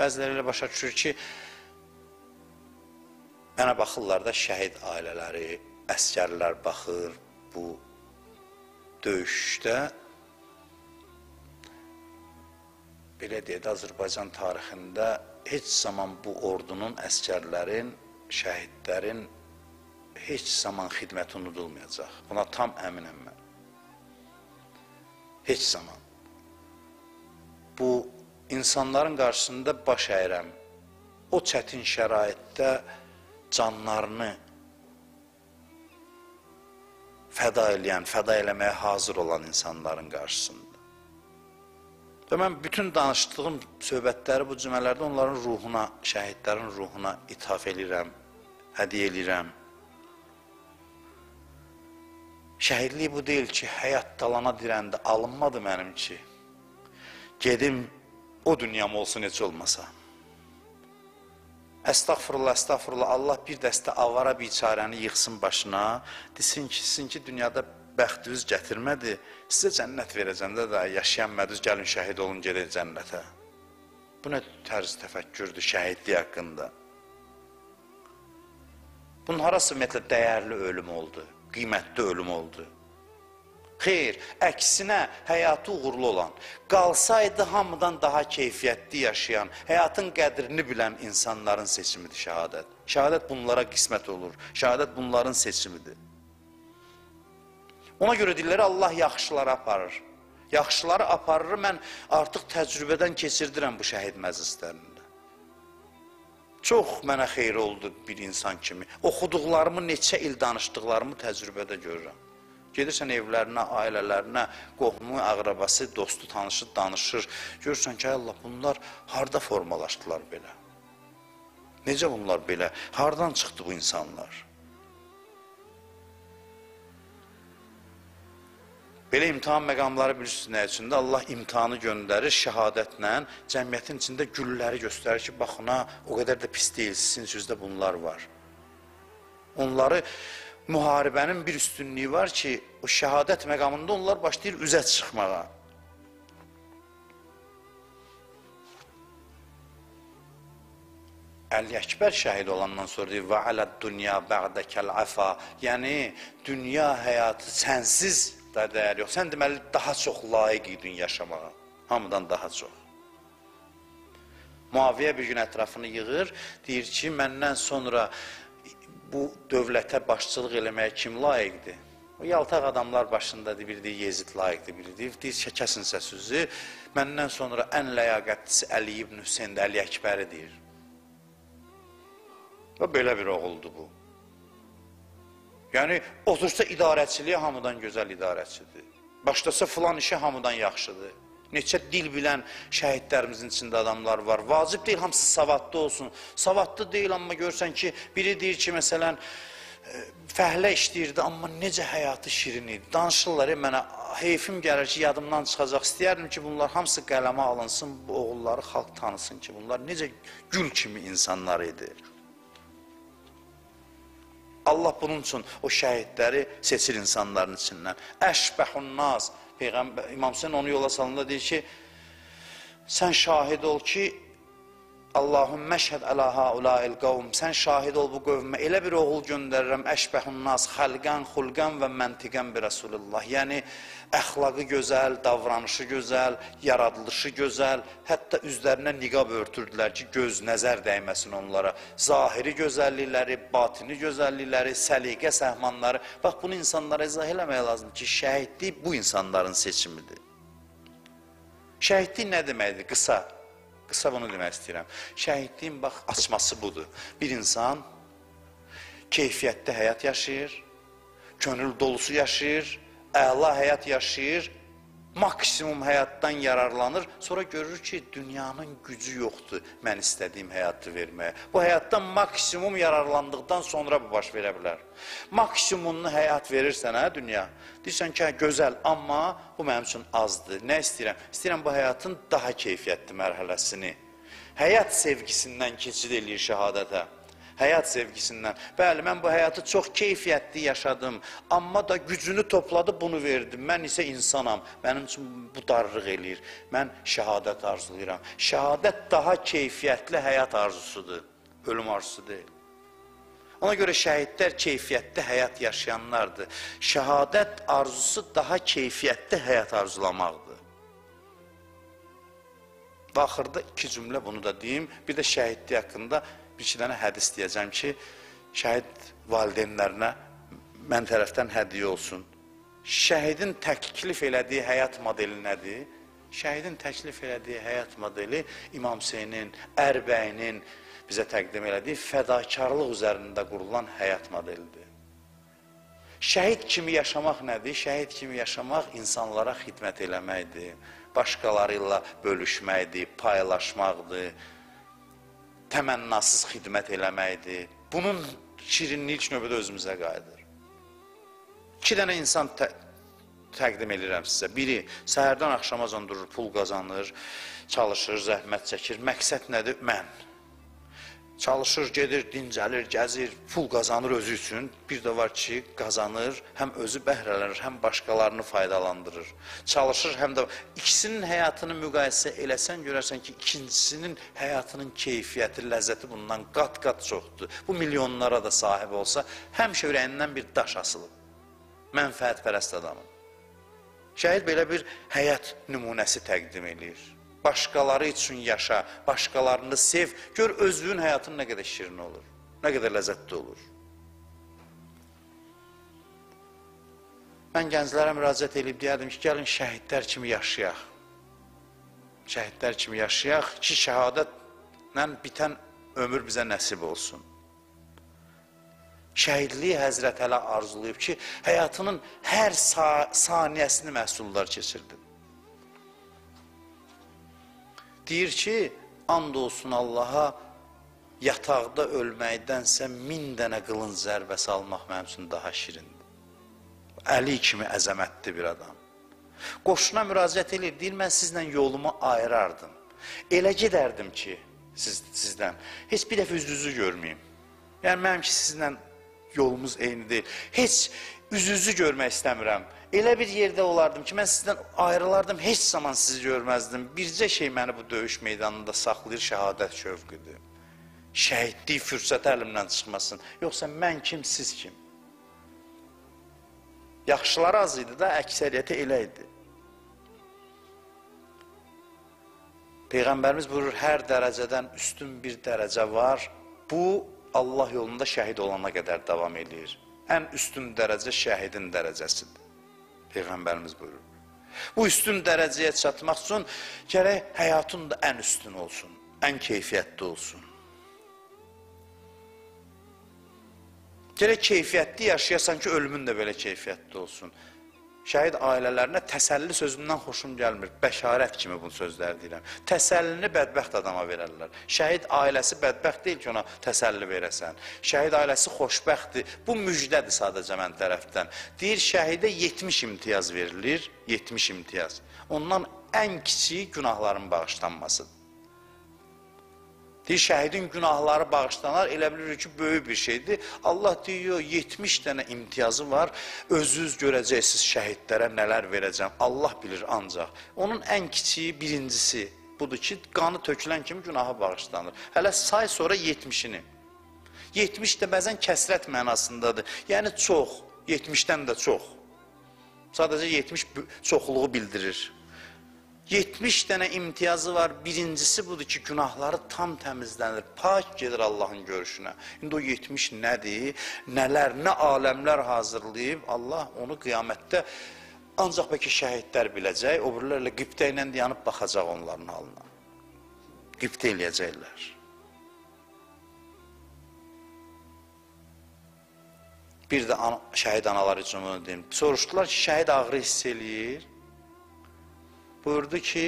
Bəziləri elə başa düşür ki, mənə baxırlar da şəhid ailələri, əskərlər baxır bu döyüşdə belə deyək, Azərbaycan tarixində heç zaman bu ordunun, əskərlərin, şəhidlərin heç zaman xidməti unudulmayacaq. Buna tam əminəm mən. Heç zaman. Bu, insanların qarşısında baş əyirəm. O çətin şəraitdə canlarını fəda eləyən, fəda eləməyə hazır olan insanların qarşısında. Və mən bütün danışdığım söhbətləri bu cümlələrdə onların ruhuna, şəhidlərin ruhuna ithaf eləyirəm, hədiyə eləyirəm. Şəhidlik bu deyil ki, həyat dalana dirəndə alınmadı mənim ki. Gedim, o dünyam olsun heç olmasa. Əstəğfurullah, əstəğfurullah, Allah bir dəstə avara biçarəni yıxsın başına, desin ki, sizin ki, dünyada bəxtiniz gətirmədi, sizə cənnət verəcəndə də yaşayan mədüz gəlin şəhid olun, gedək cənnətə. Bu nə tərz təfəkkürdür şəhidlik haqqında? Bunun harası ümumiyyətlə dəyərli ölüm oldu, qiymətli ölüm oldu? Xeyr, əksinə həyatı uğurlu olan, qalsaydı hamıdan daha keyfiyyətli yaşayan, həyatın qədrini bilən insanların seçimidir şəhadət. Şəhadət bunlara qismət olur, şəhadət bunların seçimidir. Ona görə deyirlər, Allah yaxşıları aparır. Yaxşıları aparır, mən artıq təcrübədən keçirdirəm bu şəhid məclislərində. Çox mənə xeyri oldu bir insan kimi. Oxuduqlarımı, neçə il danışdıqlarımı təcrübədə görürəm. Gedirsən evlərinə, ailələrinə, qohumu, əqrəbası, dostu, tanışı danışır. Görürsən ki, Allah, bunlar harda formalaşdılar belə? Necə bunlar belə? Hardan çıxdı bu insanlar? Belə imtihan məqamları bilirsiniz nə üçündə? Allah imtihanı göndərir şəhadətlə, cəmiyyətin içində gülləri göstərir ki, baxın ha, o qədər də pis deyil, sizin sözdə bunlar var. Onları müharibənin bir üstünlüyü var ki, o şəhadət məqamında onlar başlayır üzə çıxmağa. Əli Əkbər şəhid olandan sonra deyir, və aləd dünya bə'dəkəl əfa, yəni dünya həyatı sənsiz da dəyər yox. Sən deməli daha çox layiq idin yaşamağa, hamıdan daha çox. Muaviyə bir gün ətrafını yığır, deyir ki, məndən sonra bu dövlətə başçılıq eləməyə kim layiqdir? O yaltaq adamlar başındadır, biri deyir Yezid layiqdir, biri deyir, deyir şəkəsinsə sözü, məndən sonra ən ləyaqətlisi Əli ibn Hüseyin də Əli Əkbəri deyir. Və belə bir oğuldur bu. Yəni, otursa idarəçiliyə hamıdan gözəl idarəçidir. Başlasa filan işə hamıdan yaxşıdır. Neçə dil bilən şəhidlərimizin içində adamlar var. Vacib deyil, hamısı savadlı olsun. Savadlı deyil, amma görsən ki, biri deyir ki, məsələn, fəhlə işləyirdi, amma necə həyatı şirin idi. Danışırlar, e, mənə heyfim gəlir ki, yadımdan çıxacaq. İstəyərdim ki, bunlar hamısı qələmə alınsın, bu oğulları xalq tanısın ki, bunlar necə gül kimi insanlar idi. Allah bunun üçün o şəhidləri seçir insanların içindən. Əşbəhun naz. Peyğəmbər İmam Hüseyn onu yola salında deyir ki, sən şahid ol ki, Allahum məşhəd ələ haulail qavm. Sən şahid ol bu qövmə. Elə bir oğul göndərirəm. Əşbəhun nas xalqan, xulqan və məntiqən bi Rasulullah. Yəni əxlaqı gözəl, davranışı gözəl, yaradılışı gözəl. Hətta üzlərinə niqab örtürdülər ki, göz nəzər dəyməsin onlara. Zahiri gözəllikləri, batini gözəllikləri, səliqə səhmanları. Bax bunu insanlara izah eləmək lazımdır ki, şəhidlik bu insanların seçimidir. Şəhidlik nə deməkdir? Qısa. Qısa bunu demək istəyirəm. Şəhidliyin bax açması budur. Bir insan keyfiyyətli həyat yaşayır, könül dolusu yaşayır, əla həyat yaşayır, maksimum həyatdan yararlanır, sonra görür ki, dünyanın gücü yoxdur mən istədiyim həyatı verməyə. Bu həyatdan maksimum yararlandıqdan sonra bu baş verə bilər. Maksimumunu həyat verirsən, hə, dünya? Deyirsən ki, hə, gözəl, amma bu mənim üçün azdır. Nə istəyirəm? İstəyirəm bu həyatın daha keyfiyyətli mərhələsini. Həyat sevgisindən keçid eləyir şəhadətə. Həyat sevgisindən. Bəli, mən bu həyatı çox keyfiyyətli yaşadım, amma da gücünü topladı, bunu verdim. Mən isə insanam. Mənim üçün bu darlıq eləyir. Mən şəhadət arzulayıram. Şəhadət daha keyfiyyətli həyat arzusudur. Ölüm arzusu deyil. Ona görə şəhidlər keyfiyyətli həyat yaşayanlardır. Şəhadət arzusu daha keyfiyyətli həyat arzulamaqdır. Və axırda iki cümlə bunu da deyim. Bir də şəhidlik haqqında bir iki dənə hədis deyəcəm ki, şəhid valideynlərinə mən tərəfdən hədiyyə olsun. Şəhidin təklif elədiyi həyat modeli nədir? Şəhidin təklif elədiyi həyat modeli İmam Hüseynin, Ərbəyinin bizə təqdim elədiyi fədakarlıq üzərində qurulan həyat modelidir. Şəhid kimi yaşamaq nədir? Şəhid kimi yaşamaq insanlara xidmət eləməkdir başqaları ilə bölüşməkdir, paylaşmaqdır, təmənnasız xidmət eləməkdir. Bunun şirinliyi ilk növbədə özümüzə qayıdır. İki dənə insan tə təqdim edirəm sizə. Biri səhərdən axşama durur, pul qazanır, çalışır, zəhmət çəkir. Məqsəd nədir? Mən. Çalışır, gedir, dincəlir, gəzir, pul qazanır özü üçün. Bir də var ki, qazanır, həm özü bəhrələnir, həm başqalarını faydalandırır. Çalışır, həm də ikisinin həyatını müqayisə eləsən, görərsən ki, ikincisinin həyatının keyfiyyəti, ləzzəti bundan qat-qat çoxdur. Bu milyonlara da sahib olsa, həmişə ürəyindən bir daş asılıb. Mənfəətpərəst adamın. Şəhid belə bir həyat nümunəsi təqdim edir başqaları üçün yaşa, başqalarını sev, gör özlüyün həyatın nə qədər şirin olur, nə qədər ləzzətli olur. Mən gənclərə müraciət edib deyərdim ki, gəlin şəhidlər kimi yaşayaq. Şəhidlər kimi yaşayaq ki, şəhadətlə bitən ömür bizə nəsib olsun. Şəhidliyi Həzrət Ələ arzulayıb ki, həyatının hər sa saniyəsini məhsullar keçirdi. Deyir ki, and olsun Allaha, yataqda ölməkdənsə min dənə qılınc zərbəsi almaq mənim üçün daha şirindir. Əli kimi əzəmətli bir adam. Qoşuna müraciət edir, deyir, mən sizlə yolumu ayırardım. Elə gedərdim ki, siz, sizdən, heç bir dəfə üzünüzü görməyim. Yəni, mənim ki, sizlə yolumuz eyni deyil. Heç üzünüzü görmək istəmirəm. Elə bir yerdə olardım ki, mən sizdən ayrılardım, heç zaman sizi görməzdim. Bircə şey məni bu döyüş meydanında saxlayır, şəhadət şövqüdür. Şəhidlik fürsəti əlimdən çıxmasın. Yoxsa mən kim, siz kim? Yaxşılar az idi da, əksəriyyəti elə idi. Peyğəmbərimiz buyurur, hər dərəcədən üstün bir dərəcə var. Bu, Allah yolunda şəhid olana qədər davam edir. Ən üstün dərəcə şəhidin dərəcəsidir. Peyğəmbərimiz buyurur. Bu üstün dərəcəyə çatmaq üçün gərək həyatın da ən üstün olsun, ən keyfiyyətli olsun. Gərək keyfiyyətli yaşayasan ki, ölümün də belə keyfiyyətli olsun. Şəhid ailələrinə təsəlli sözündən xoşum gəlmir. Bəşarət kimi bu sözlər deyirəm. Təsəllini bədbəxt adama verərlər. Şəhid ailəsi bədbəxt deyil ki, ona təsəlli verəsən. Şəhid ailəsi xoşbəxtdir. Bu müjdədir sadəcə mən tərəfdən. Deyir, şəhidə 70 imtiyaz verilir, 70 imtiyaz. Ondan ən kiçiyi günahların bağışlanmasıdır. Deyir, şəhidin günahları bağışlanar, elə bilir ki, böyük bir şeydir. Allah deyir, 70 dənə imtiyazı var, özünüz görəcəksiniz şəhidlərə nələr verəcəm. Allah bilir ancaq. Onun ən kiçiyi birincisi budur ki, qanı tökülən kimi günahı bağışlanır. Hələ say sonra 70-ini. 70 də bəzən kəsrət mənasındadır. Yəni çox, 70-dən də çox. Sadəcə 70 çoxluğu bildirir. 70 dənə imtiyazı var. Birincisi budur ki, günahları tam təmizlənir, pak gedir Allahın görüşünə. İndi o 70 nədir? Nələr, nə aləmlər hazırlayıb Allah onu qiyamətdə ancaq bəlkə şəhidlər biləcək, o birilərlə qibtə ilə dayanıb baxacaq onların halına. Qibtə eləyəcəklər. Bir də ana, şəhid analar üçün bunu deyim. Soruşdular ki, şəhid ağrı hiss eləyir buyurdu ki,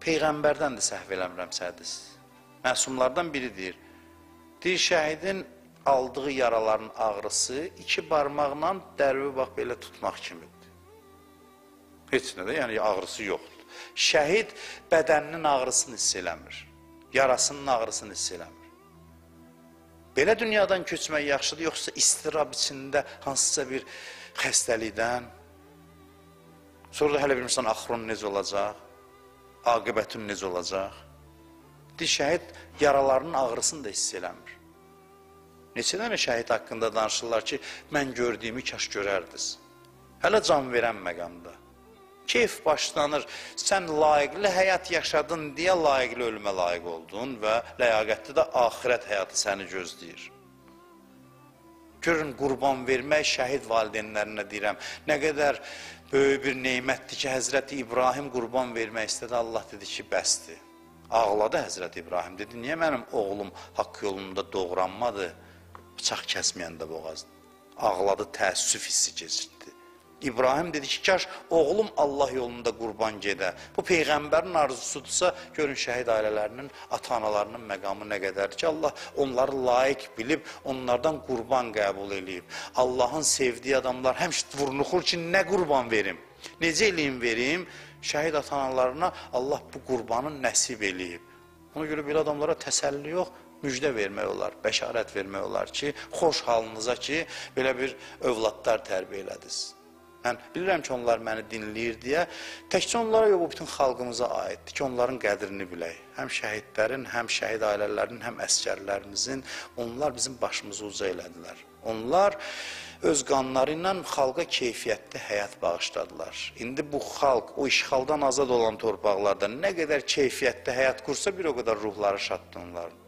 Peyğəmbərdən də səhv eləmirəmsə hədis. Məsumlardan biri deyir, deyir, şəhidin aldığı yaraların ağrısı iki barmaqla dərvi bax belə tutmaq kimidir. Heç nə də, yəni ağrısı yoxdur. Şəhid bədəninin ağrısını hiss eləmir, yarasının ağrısını hiss eləmir. Belə dünyadan köçmək yaxşıdır, yoxsa istirab içində hansısa bir xəstəlikdən? Sonra da hələ bilmirsən axırın necə olacaq? Aqibətin necə olacaq? Di şəhid yaralarının ağrısını da hiss eləmir. Neçə dənə şəhid haqqında danışırlar ki, mən gördüyümü kaş görərdiniz. Hələ can verən məqamda. Keyf başlanır. Sən layiqli həyat yaşadın deyə layiqli ölümə layiq oldun və ləyaqətli də axirət həyatı səni gözləyir. Görün, qurban vermək şəhid valideynlərinə deyirəm. Nə qədər böyük bir neymətdir ki, Həzrəti İbrahim qurban vermək istədi. Allah dedi ki, bəsdir. Ağladı Həzrəti İbrahim. Dedi, niyə mənim oğlum haqq yolunda doğranmadı? Bıçaq kəsməyəndə boğazdı. Ağladı, təəssüf hissi keçirdi. İbrahim dedi ki, kaş oğlum Allah yolunda qurban gedə. Bu Peyğəmbərin arzusudursa, görün şəhid ailələrinin, ata-analarının məqamı nə qədərdir ki, Allah onları layiq bilib, onlardan qurban qəbul eləyib. Allahın sevdiyi adamlar həmişə vurnuxur ki, nə qurban verim? Necə eləyim verim? Şəhid ata-analarına Allah bu qurbanı nəsib eləyib. Ona görə belə adamlara təsəlli yox, müjdə vermək olar, bəşarət vermək olar ki, xoş halınıza ki, belə bir övladlar tərbiyə elədiniz. Mən bilirəm ki, onlar məni dinləyir deyə, təkcə onlara yox, bu bütün xalqımıza aiddir ki, onların qədrini bilək. Həm şəhidlərin, həm şəhid ailələrinin, həm əskərlərimizin, onlar bizim başımızı uca elədilər. Onlar öz qanları ilə xalqa keyfiyyətli həyat bağışladılar. İndi bu xalq o işğaldan azad olan torpaqlarda nə qədər keyfiyyətli həyat qursa, bir o qədər ruhları şaddır onların.